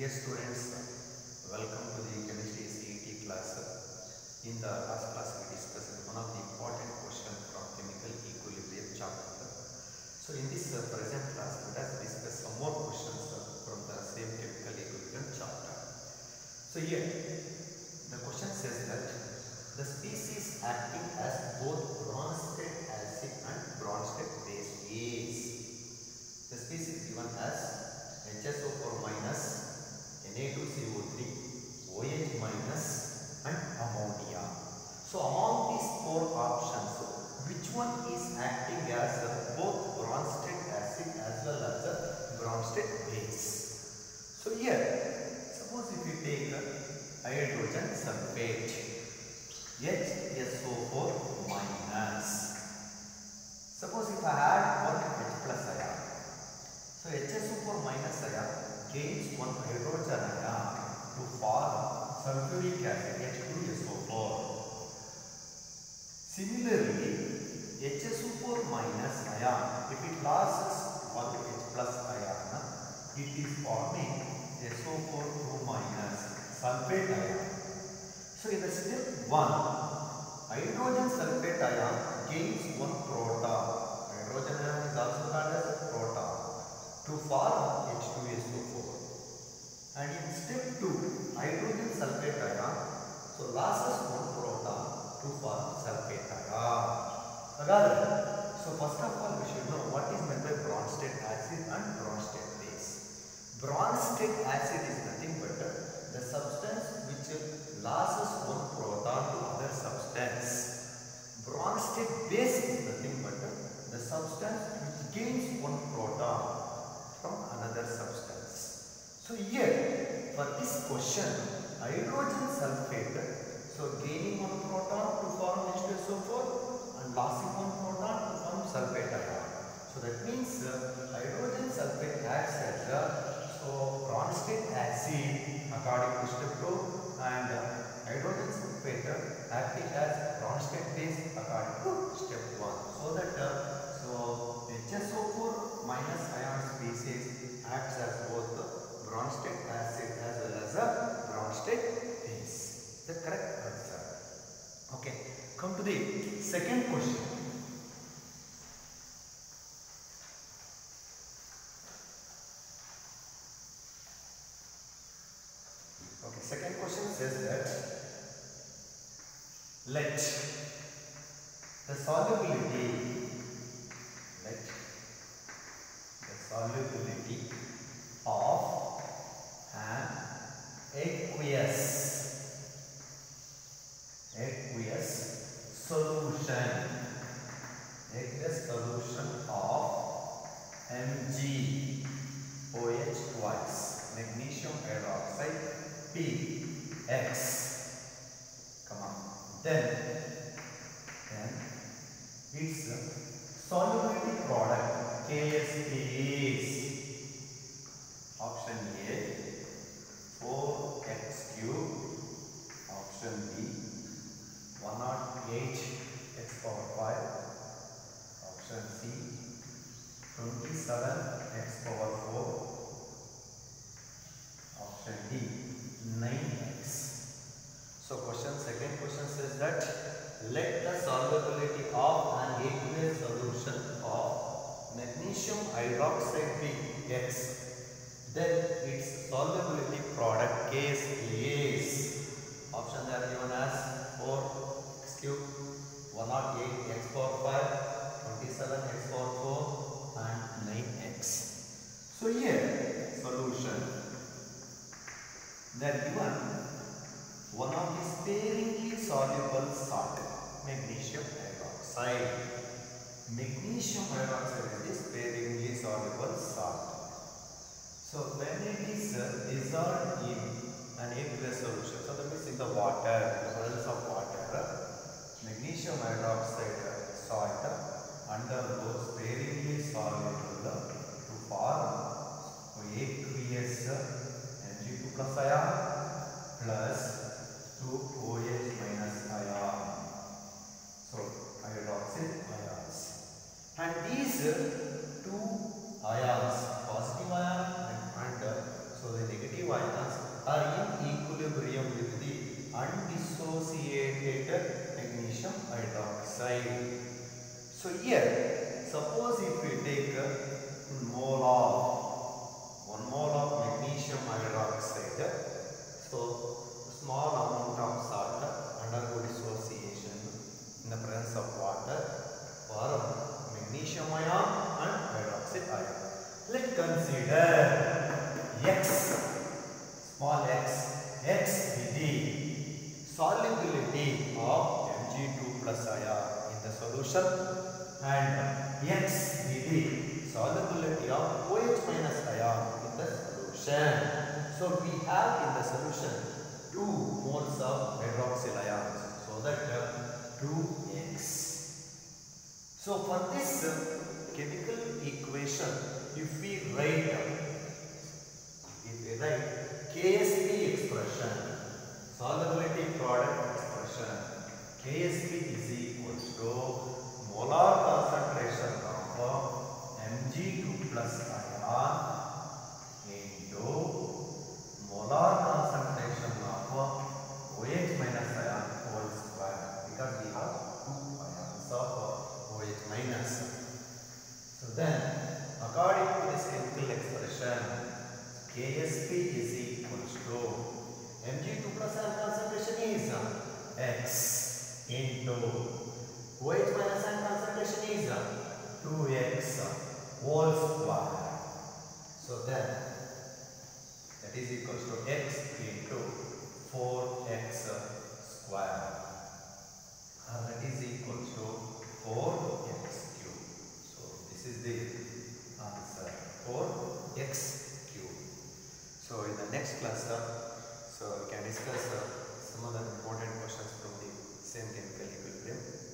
Dear students, welcome to the chemistry CET class. In the last class we discussed one of the important questions from chemical equilibrium chapter. So in this uh, present class let us discuss some more questions uh, from the same chemical equilibrium chapter. So here the question says that the species acting as both Bronsted acid and Bronsted base is the species given as HSO4 minus, Na2CO3, OH minus and ammonia. So among these four options, which one is acting as a both Bronsted acid as well as a Bronsted base? So here, suppose if you take a hydrogen sulfate, HSO4 minus. Suppose if I add one H plus ion, so HSO4 minus ion gains hydrogen ion to form sulfuric acid H2SO4. Similarly, HSO4 minus ion, if it loses one H plus ion, it is forming SO4 2 minus sulfate ion. So in the step 1, hydrogen sulfate ion gains one proton. Hydrogen ion is also called as proton to form H2SO4. And in step 2, hydrogen sulfate ion so losses one proton to form sulfate ion. So first of all we should know what is meant by Bronsted acid and Bronsted base. Bronsted acid is nothing but the substance which losses one proton to other substance. Bronsted base is nothing but the substance which gains one proton from another substance. So here for this question hydrogen sulfate so gaining one proton to form H2SO4 and losing one proton to form sulfate ion. So that means uh, hydrogen sulfate acts as a so Bronsted acid according to step 2 and uh, hydrogen sulfate acting as Bronsted base according to step 1. So that uh, so HSO4 minus ion species acts as both Bronsted acid as well as a Bronsted base. The correct answer. Okay. Come to the second question. Okay, second question says that let the solubility let the solubility of an aqueous aqueous solution. Aqueous its solubility product Ks is option A 4x cube option B 108 x power 5 option C 27 x power 4 option D 9x so question second question says that let the solubility of an aqueous solution of magnesium hydroxide be x then its solubility product case is options are given as 4 x cube 108 x power 5 27 x power 4 and 9x so here solution. They are given one of the sparingly soluble salt magnesium hydroxide. Magnesium hydroxide is sparingly soluble salt. So when it is dissolved in an aqueous solution, so that means in the water, in the presence of water, magnesium hydroxide salt undergoes sparingly soluble to form aqueous Mg2 plus ion plus 2 OH minus ion. So hydroxide ions. And these two ions, positive ion and, and uh, so the negative ion here, suppose if we take mole of one mole of magnesium hydroxide, so small amount of salt undergo dissociation in the presence of water for magnesium ion and hydroxide ion. Let's consider X, small x, X be the solubility of Mg2 plus ion in the solution and X be the solubility of OH minus ion in the solution. So we have in the solution 2 moles of hydroxyl ions. So that uh, 2x. So for this uh, chemical equation, if we write, if we write KSP expression, solubility product expression, KSP next class so we can discuss some other important questions from the same chemical equilibrium.